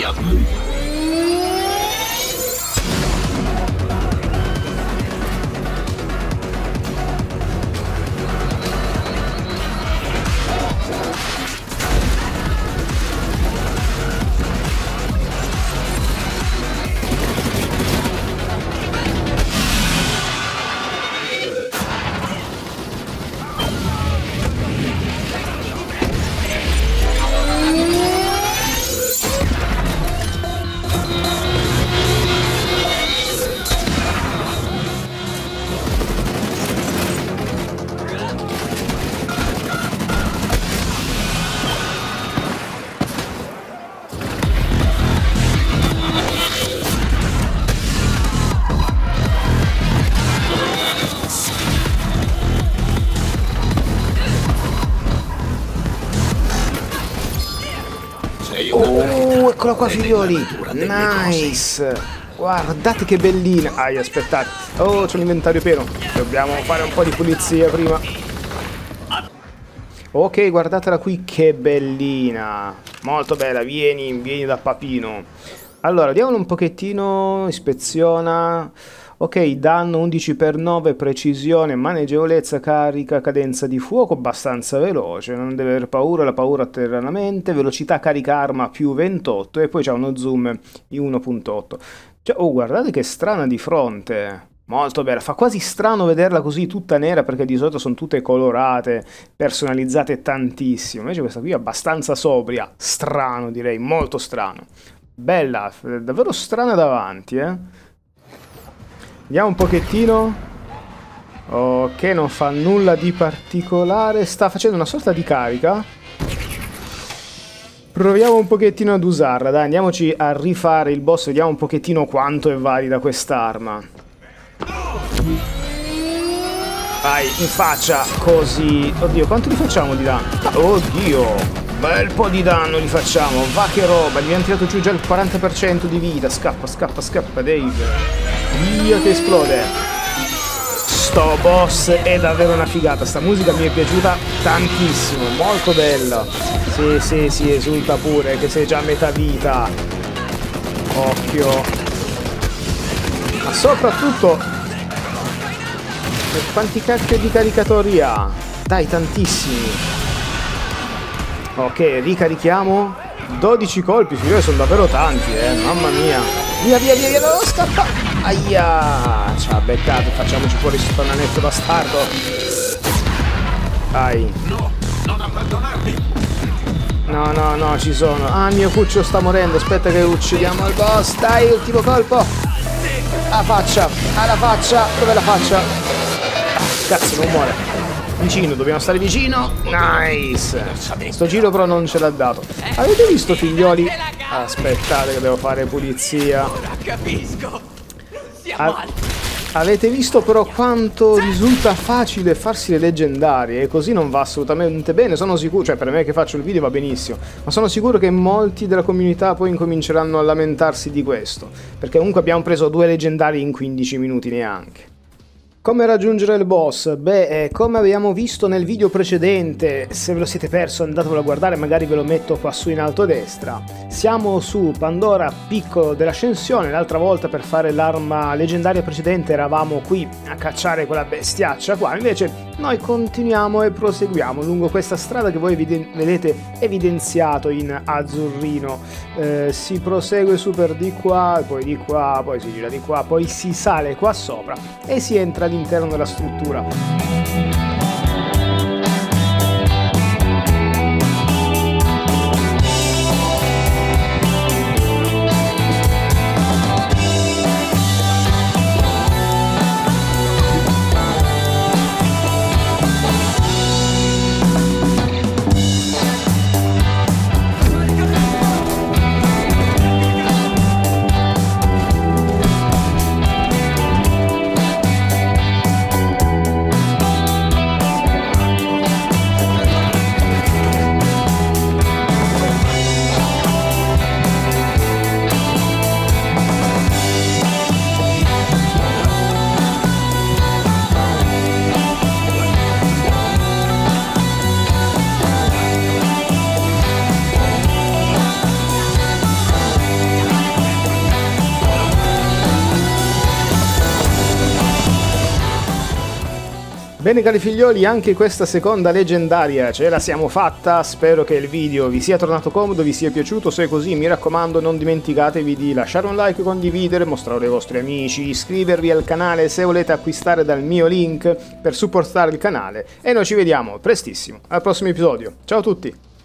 や Oh, eccola qua figlioli! Nice! Guardate che bellina! Ai, aspettate! Oh, c'è l'inventario pieno! Dobbiamo fare un po' di pulizia prima. Ok, guardatela qui che bellina! Molto bella, vieni, vieni da papino. Allora, diamolo un pochettino, ispeziona... Ok, danno 11 per 9, precisione, maneggevolezza, carica, cadenza di fuoco abbastanza veloce, non deve aver paura, la paura atterra la mente, velocità carica arma più 28 e poi c'è uno zoom in 1.8. Cioè, oh, guardate che strana di fronte. Molto bella, fa quasi strano vederla così tutta nera perché di solito sono tutte colorate, personalizzate tantissimo. Invece questa qui è abbastanza sobria, strano direi, molto strano. Bella, davvero strana davanti, eh. Vediamo un pochettino. Ok, non fa nulla di particolare. Sta facendo una sorta di carica. Proviamo un pochettino ad usarla. Dai, andiamoci a rifare il boss. Vediamo un pochettino quanto è valida quest'arma. Vai, in faccia, così. Oddio, quanto li facciamo di danno? Oddio. Bel po' di danno li facciamo. Va che roba, gli abbiamo tirato giù già il 40% di vita. Scappa, scappa, scappa, Dave. Dio che esplode. Sto boss è davvero una figata. Sta musica mi è piaciuta tantissimo. Molto bella. Sì, sì, sì, esulta pure che sei già a metà vita. Occhio. Ma soprattutto... Quanti cacchio di caricatori ha? Dai, tantissimi. Ok, ricarichiamo. 12 colpi, signore, sono davvero tanti, eh. Mamma mia. Via, via, via, via, no, scappa. Aia! Ci ha beccato, facciamoci fuori sto nanetto bastardo. Dai. No, non abbandonarmi. No, no, no, ci sono. Ah, mio cuccio sta morendo. Aspetta che uccidiamo il boss. Dai, ultimo colpo. La faccia, alla faccia. Dov'è la faccia? Ah, cazzo, non muore. Vicino, dobbiamo stare vicino. Nice. Sto giro però non ce l'ha dato. Avete visto, figlioli? Aspettate che devo fare pulizia. Ora capisco. Avete visto però quanto risulta facile farsi le leggendarie e così non va assolutamente bene, sono sicuro, cioè per me che faccio il video va benissimo, ma sono sicuro che molti della comunità poi incominceranno a lamentarsi di questo, perché comunque abbiamo preso due leggendari in 15 minuti neanche. Come raggiungere il boss? Beh, eh, come abbiamo visto nel video precedente, se ve lo siete perso andatevelo a guardare, magari ve lo metto qua su in alto a destra. Siamo su Pandora piccolo dell'ascensione, l'altra volta per fare l'arma leggendaria precedente eravamo qui a cacciare quella bestiaccia qua, invece noi continuiamo e proseguiamo lungo questa strada che voi vedete evidenziato in azzurrino. Eh, si prosegue su per di qua, poi di qua, poi si gira di qua, poi si sale qua sopra e si entra all'interno della struttura. Bene cari figlioli, anche questa seconda leggendaria ce la siamo fatta, spero che il video vi sia tornato comodo, vi sia piaciuto, se è così mi raccomando non dimenticatevi di lasciare un like, condividere, mostrare ai vostri amici, iscrivervi al canale se volete acquistare dal mio link per supportare il canale e noi ci vediamo prestissimo al prossimo episodio. Ciao a tutti!